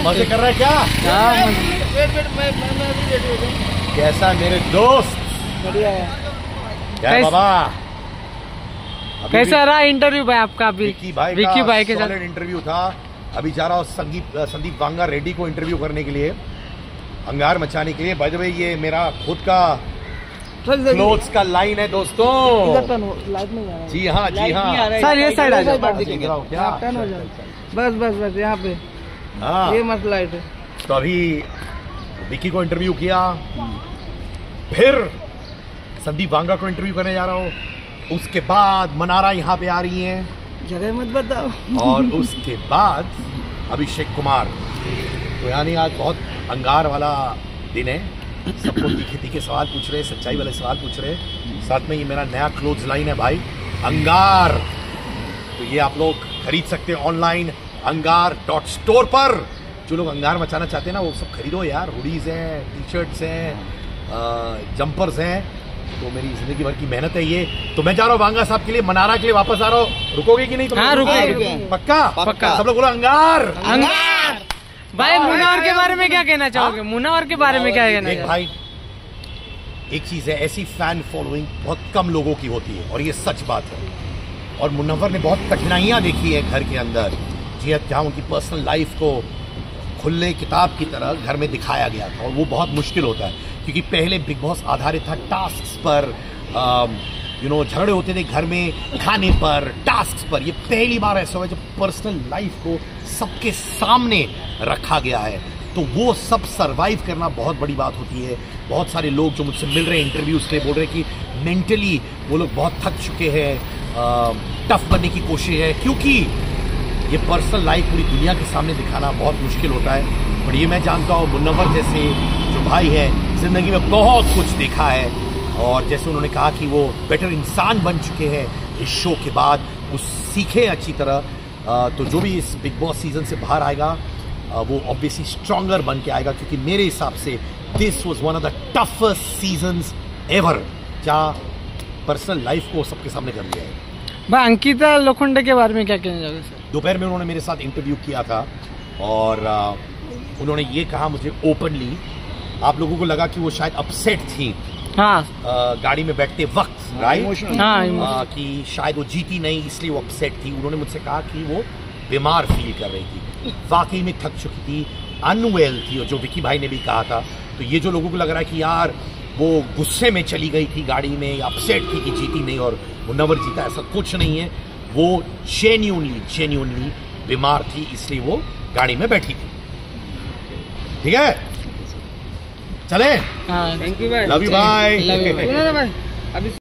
मज़े कर रहा है क्या? हाँ, कैसा मेरे दोस्त? बढ़िया है। क्या बाबा? अभी कैसा रहा इंटरव्यू भाई आपका अभी? विक्की भाई विक्की का भाई के साथ। इंटरव्यू था। अभी जा रहा हूँ संदीप संदीप वांगा रेड्डी को इंटरव्यू करने के लिए अंगार मचाने के लिए। भाई ये मेरा खुद का क्लोथ्स का लाइन है दोस्तों। जा जी हाँ जी हाँ। सर ये साइड आ जाओ। देख रहा क्या? टर्न जाओ। बस बस बस यहाँ पे। हाँ। ये लाइट है। तो अभी विक्की को इंटरव्यू किया। फिर संदीप वांगा को इंटरव्यू करने जा रहा हूँ। उसके बाद मनारा यहाँ पे आ रही हैं। जगह मत बताओ। और उसके बाद अभिषेक कुमार। तो यानी आज बहुत अंगार वाला दिन है। सबको तीखे तीखे सवाल पूछ रहे सच्चाई वाले सवाल पूछ रहे। साथ में ये मेरा नया क्लोथ लाइन है भाई। अंगार। तो ये आप लोग खरीद सकते हैं ऑनलाइन अंगार डॉट स्टोर पर। जो लोग अंगार मचाना चाहते हैं ना वो सब खरीदो यार। हुडीज हैं टी शर्ट्स हैं जंपर्स हैं। तो मेरी ज़िंदगी भर की मेहनत है ये। तो मैं जा रहा हूँ बांगा साहब के लिए मनारा के लिए वापस आ रहा हूँ। रुकोगे कि नहीं तुम हाँ। पक्का? पक्का। सब लोग बोलो अंगार। अंगार। भाई मुनावर के बारे में क्या कहना चाहोगे? मुनावर के बारे में क्या कहना भाई एक चीज़ है ऐसी फ़ैन फॉलोइंग बहुत कम लोगों की होती है और ये सच बात है। और मुनव्वर ने बहुत कठिनाइयाँ देखी है घर के अंदर। जी जहाँ उनकी पर्सनल लाइफ को खुले किताब की तरह घर में दिखाया गया था, और वो बहुत मुश्किल होता है, क्योंकि पहले बिग बॉस आधारित था टास्क पर यू नो झगड़े होते थे घर में, खाने पर टास्क पर। ये पहली बार ऐसा हुआ जब पर्सनल लाइफ को सबके सामने रखा गया है। तो वो सब सरवाइव करना बहुत बड़ी बात होती है। बहुत सारे लोग जो मुझसे मिल रहे हैं इंटरव्यूज़ के बोल रहे हैं कि मेंटली वो लोग बहुत थक चुके हैं टफ बनने की कोशिश है, क्योंकि ये पर्सनल लाइफ पूरी दुनिया के सामने दिखाना बहुत मुश्किल होता है। पर ये मैं जानता हूँ मुन्नवर जैसे जो भाई है, ज़िंदगी में बहुत कुछ देखा है। और जैसे उन्होंने कहा कि वो बेटर इंसान बन चुके हैं, इस शो के बाद वो सीखे अच्छी तरह। तो जो भी इस बिग बॉस सीज़न से बाहर आएगा वो ऑब्वियसली स्ट्रांगर बन के आएगा, क्योंकि मेरे हिसाब से this was one of the toughest season ever जहाँ पर्सनल लाइफ को सबके सामने कर दिया है। भाई अंकिता लोखंडे के बारे में क्या कहना चाहोगे सर? दोपहर में उन्होंने मेरे साथ इंटरव्यू किया था और उन्होंने ये कहा मुझे ओपनली आप लोगों को लगा कि वो शायद अपसेट थी। हाँ। गाड़ी में बैठते वक्त राइट हाँ कि शायद वो जीती नहीं इसलिए वो अपसेट थी। उन्होंने मुझसे कहा कि वो बीमार फील कर रही थी। वाकई में थक चुकी थी अनवेल थी। और जो विकी भाई ने भी कहा था तो ये जो लोगों को लग रहा है कि यार वो गुस्से में चली गई थी गाड़ी में अपसेट थी कि जीती नहीं और वो नवर जीता ऐसा कुछ नहीं है। वो जेन्यूनली जेन्यूनली बीमार थी इसलिए वो गाड़ी में बैठी थी। ठीक है? चले। हाँ थैंक यू भाई लव यू बाय अभी